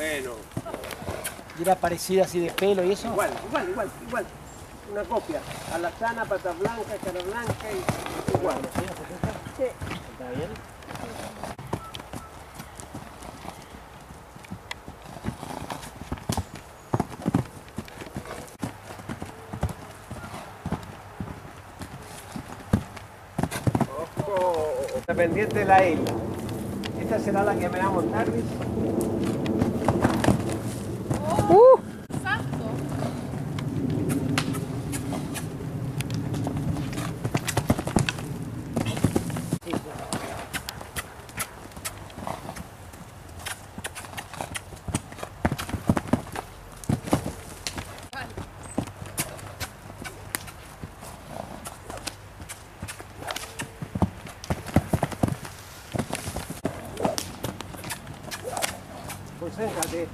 Bueno, ¿Y era parecida así de pelo y eso? igual, igual, igual, igual. Una copia. Alazana, pata blanca, cara blanca y igual. Sí. ¿Está bien? Ojo. Está pendiente la L. Esta será la que me va a montar, ¿ves? Concéntrate.